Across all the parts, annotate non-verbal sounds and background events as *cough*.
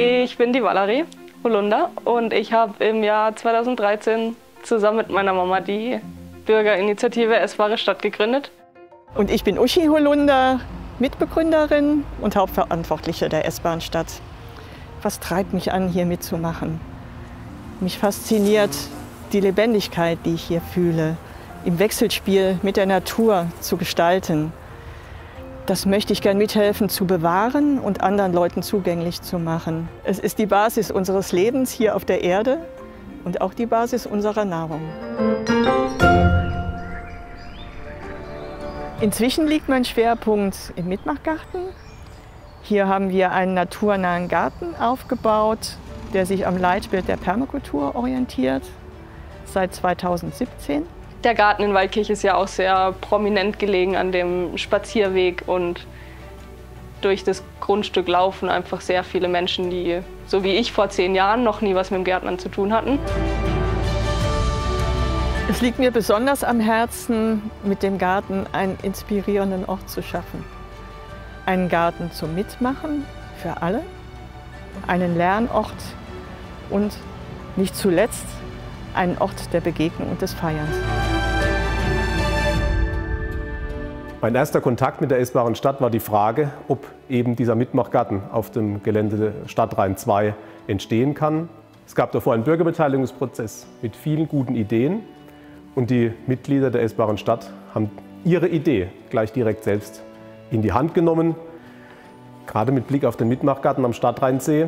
Ich bin die Valerie Holunder und ich habe im Jahr 2013 zusammen mit meiner Mama die Bürgerinitiative Essbare Stadt gegründet. Und ich bin Uschi Holunder, Mitbegründerin und Hauptverantwortliche der Essbaren Stadt. Was treibt mich an, hier mitzumachen? Mich fasziniert die Lebendigkeit, die ich hier fühle, im Wechselspiel mit der Natur zu gestalten. Das möchte ich gern mithelfen zu bewahren und anderen Leuten zugänglich zu machen. Es ist die Basis unseres Lebens hier auf der Erde und auch die Basis unserer Nahrung. Inzwischen liegt mein Schwerpunkt im Mitmachgarten. Hier haben wir einen naturnahen Garten aufgebaut, der sich am Leitbild der Permakultur orientiert, seit 2017. Der Garten in Waldkirch ist ja auch sehr prominent gelegen an dem Spazierweg und durch das Grundstück laufen einfach sehr viele Menschen, die, so wie ich vor zehn Jahren, noch nie was mit dem Gärtnern zu tun hatten. Es liegt mir besonders am Herzen, mit dem Garten einen inspirierenden Ort zu schaffen. Einen Garten zum Mitmachen für alle, einen Lernort und nicht zuletzt einen Ort der Begegnung und des Feierns. Mein erster Kontakt mit der essbaren Stadt war die Frage, ob eben dieser Mitmachgarten auf dem Gelände Stadtrhein 2 entstehen kann. Es gab davor einen Bürgerbeteiligungsprozess mit vielen guten Ideen und die Mitglieder der essbaren Stadt haben ihre Idee gleich direkt selbst in die Hand genommen. Gerade mit Blick auf den Mitmachgarten am Stadtrheinsee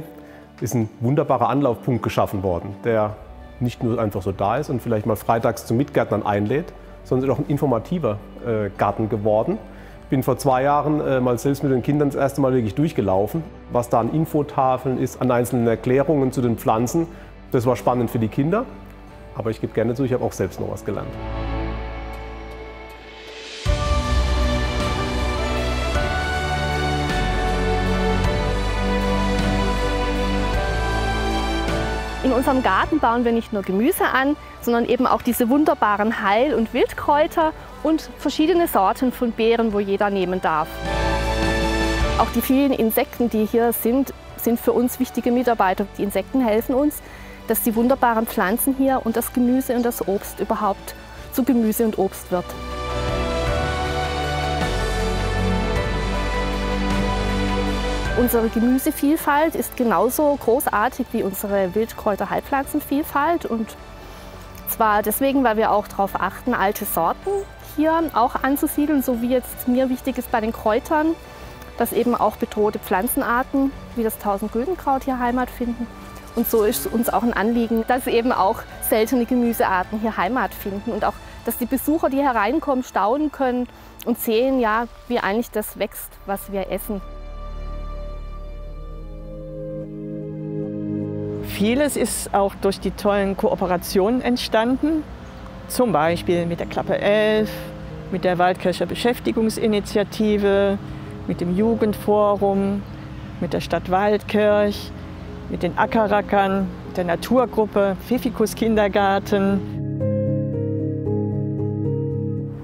ist ein wunderbarer Anlaufpunkt geschaffen worden, der nicht nur einfach so da ist und vielleicht mal freitags zum Mitgärtnern einlädt, sondern ist auch ein informativer äh, Garten geworden. Ich bin vor zwei Jahren äh, mal selbst mit den Kindern das erste Mal wirklich durchgelaufen, was da an Infotafeln ist, an einzelnen Erklärungen zu den Pflanzen. Das war spannend für die Kinder, aber ich gebe gerne zu, ich habe auch selbst noch was gelernt. In unserem Garten bauen wir nicht nur Gemüse an, sondern eben auch diese wunderbaren Heil- und Wildkräuter und verschiedene Sorten von Beeren, wo jeder nehmen darf. Auch die vielen Insekten, die hier sind, sind für uns wichtige Mitarbeiter. Die Insekten helfen uns, dass die wunderbaren Pflanzen hier und das Gemüse und das Obst überhaupt zu Gemüse und Obst wird. Unsere Gemüsevielfalt ist genauso großartig wie unsere Wildkräuter-Heilpflanzenvielfalt und zwar deswegen, weil wir auch darauf achten, alte Sorten hier auch anzusiedeln, so wie jetzt mir wichtig ist bei den Kräutern, dass eben auch bedrohte Pflanzenarten wie das Tausendgüldenkraut hier Heimat finden. Und so ist uns auch ein Anliegen, dass eben auch seltene Gemüsearten hier Heimat finden und auch, dass die Besucher, die hereinkommen, staunen können und sehen, ja, wie eigentlich das wächst, was wir essen. Vieles ist auch durch die tollen Kooperationen entstanden, zum Beispiel mit der Klappe 11, mit der Waldkircher Beschäftigungsinitiative, mit dem Jugendforum, mit der Stadt Waldkirch, mit den Ackerrackern, der Naturgruppe, Pfiffikus Kindergarten.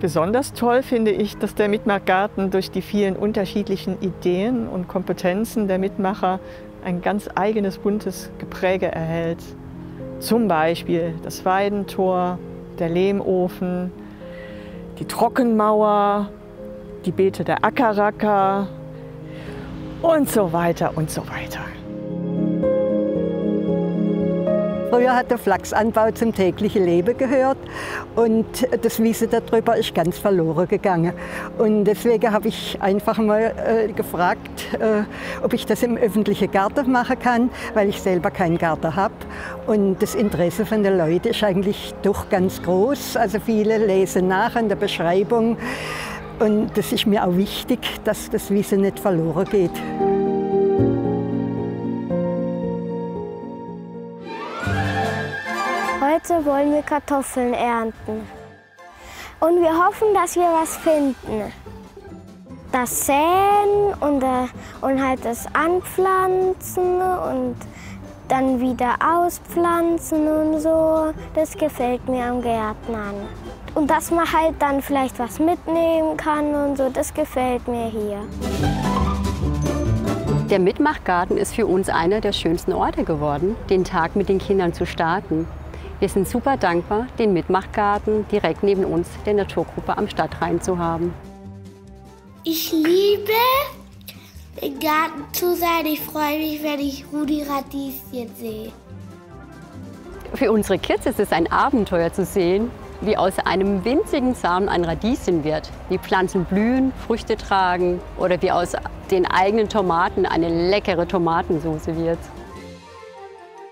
Besonders toll finde ich, dass der Mitmachgarten durch die vielen unterschiedlichen Ideen und Kompetenzen der Mitmacher ein ganz eigenes buntes Gepräge erhält. Zum Beispiel das Weidentor, der Lehmofen, die Trockenmauer, die Beete der Ackerracker und so weiter und so weiter. Früher hat der Flachsanbau zum täglichen Leben gehört und das Wissen darüber ist ganz verloren gegangen. Und deswegen habe ich einfach mal äh, gefragt, äh, ob ich das im öffentlichen Garten machen kann, weil ich selber keinen Garten habe. Und das Interesse von den Leuten ist eigentlich doch ganz groß. Also viele lesen nach an der Beschreibung. Und das ist mir auch wichtig, dass das Wissen nicht verloren geht. Heute wollen wir Kartoffeln ernten. Und wir hoffen, dass wir was finden. Das Säen und, äh, und halt das Anpflanzen und dann wieder auspflanzen und so. Das gefällt mir am Gärtnern. Und dass man halt dann vielleicht was mitnehmen kann und so, das gefällt mir hier. Der Mitmachgarten ist für uns einer der schönsten Orte geworden, den Tag mit den Kindern zu starten. Wir sind super dankbar, den Mitmachgarten direkt neben uns der Naturgruppe am Stadtrhein zu haben. Ich liebe im Garten zu sein. Ich freue mich, wenn ich Rudi Radieschen sehe. Für unsere Kids ist es ein Abenteuer zu sehen, wie aus einem winzigen Samen ein Radieschen wird, wie Pflanzen blühen, Früchte tragen oder wie aus den eigenen Tomaten eine leckere Tomatensauce wird.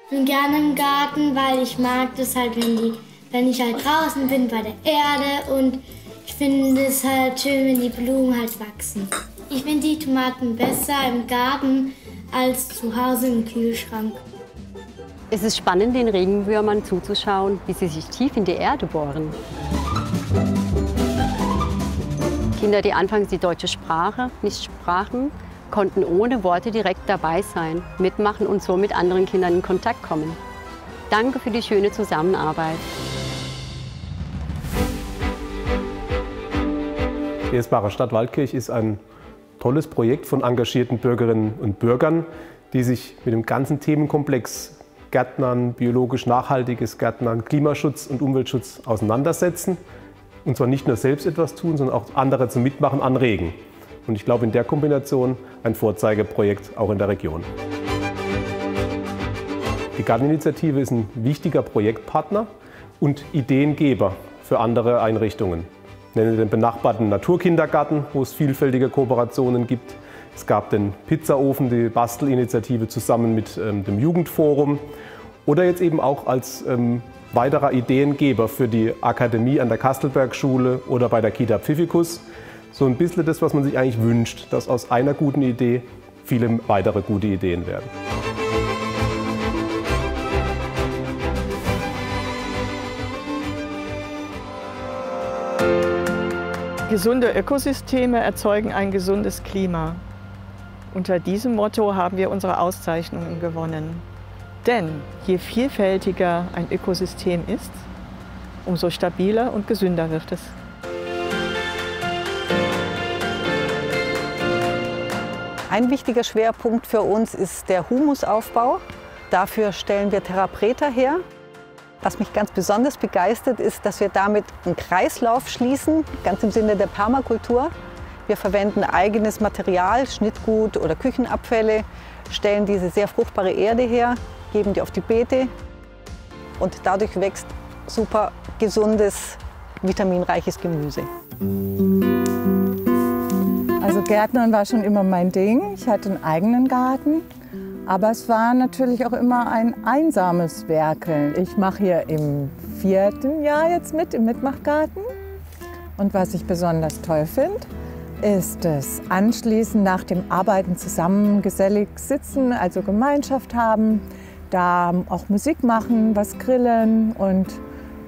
Ich bin gerne im Garten, weil ich mag das halt, wenn, die, wenn ich halt draußen bin bei der Erde und ich finde es halt schön, wenn die Blumen halt wachsen. Ich finde die Tomaten besser im Garten als zu Hause im Kühlschrank. Es ist spannend, den Regenwürmern zuzuschauen, wie sie sich tief in die Erde bohren. Kinder, die anfangs die deutsche Sprache nicht sprachen, konnten ohne Worte direkt dabei sein, mitmachen und so mit anderen Kindern in Kontakt kommen. Danke für die schöne Zusammenarbeit. Die Essbare Stadt Waldkirch ist ein tolles Projekt von engagierten Bürgerinnen und Bürgern, die sich mit dem ganzen Themenkomplex Gärtnern, biologisch nachhaltiges Gärtnern, Klimaschutz und Umweltschutz auseinandersetzen. Und zwar nicht nur selbst etwas tun, sondern auch andere zum Mitmachen anregen. Und ich glaube, in der Kombination ein Vorzeigeprojekt auch in der Region. Die Garteninitiative ist ein wichtiger Projektpartner und Ideengeber für andere Einrichtungen. Ich nenne den benachbarten Naturkindergarten, wo es vielfältige Kooperationen gibt. Es gab den Pizzaofen, die Bastelinitiative zusammen mit ähm, dem Jugendforum oder jetzt eben auch als ähm, weiterer Ideengeber für die Akademie an der Kastelbergschule oder bei der Kita Pfiffikus. So ein bisschen das, was man sich eigentlich wünscht, dass aus einer guten Idee viele weitere gute Ideen werden. Gesunde Ökosysteme erzeugen ein gesundes Klima. Unter diesem Motto haben wir unsere Auszeichnungen gewonnen. Denn je vielfältiger ein Ökosystem ist, umso stabiler und gesünder wird es. Ein wichtiger Schwerpunkt für uns ist der Humusaufbau. Dafür stellen wir Therapreta her. Was mich ganz besonders begeistert, ist, dass wir damit einen Kreislauf schließen, ganz im Sinne der Permakultur. Wir verwenden eigenes Material, Schnittgut oder Küchenabfälle, stellen diese sehr fruchtbare Erde her, geben die auf die Beete und dadurch wächst super gesundes, vitaminreiches Gemüse. Also Gärtnern war schon immer mein Ding. Ich hatte einen eigenen Garten. Aber es war natürlich auch immer ein einsames Werkeln. Ich mache hier im vierten Jahr jetzt mit im Mitmachgarten. Und was ich besonders toll finde, ist das Anschließen nach dem Arbeiten zusammen gesellig sitzen, also Gemeinschaft haben, da auch Musik machen, was grillen und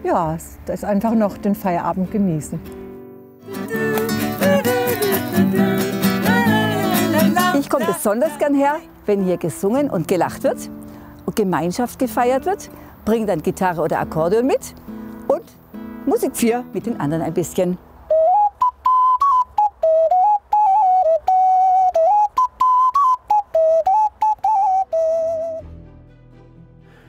ja, das einfach noch den Feierabend genießen. Ich komme besonders gern her, wenn hier gesungen und gelacht wird und Gemeinschaft gefeiert wird. Bring dann Gitarre oder Akkordeon mit und Musik für mit den anderen ein bisschen.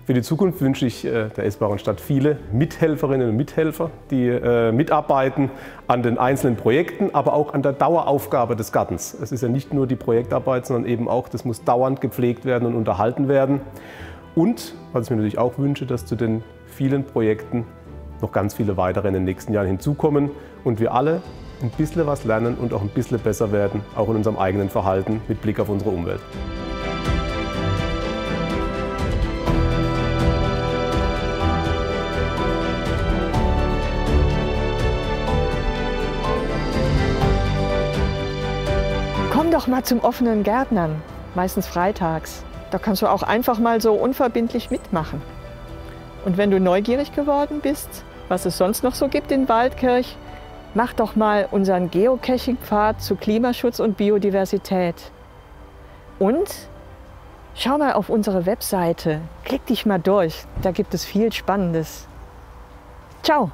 Für die Zukunft wünsche ich äh, der Essbaren Stadt viele Mithelferinnen und Mithelfer, die äh, mitarbeiten an den einzelnen Projekten, aber auch an der Daueraufgabe des Gartens. Es ist ja nicht nur die Projektarbeit, sondern eben auch, das muss dauernd gepflegt werden und unterhalten werden. Und, was ich mir natürlich auch wünsche, dass zu den vielen Projekten noch ganz viele weitere in den nächsten Jahren hinzukommen und wir alle ein bisschen was lernen und auch ein bisschen besser werden, auch in unserem eigenen Verhalten mit Blick auf unsere Umwelt. Doch mal zum offenen Gärtnern, meistens freitags. Da kannst du auch einfach mal so unverbindlich mitmachen. Und wenn du neugierig geworden bist, was es sonst noch so gibt in Waldkirch, mach doch mal unseren Geocaching-Pfad zu Klimaschutz und Biodiversität. Und schau mal auf unsere Webseite, klick dich mal durch, da gibt es viel Spannendes. Ciao!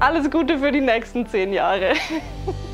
Alles Gute für die nächsten zehn Jahre. *laughs*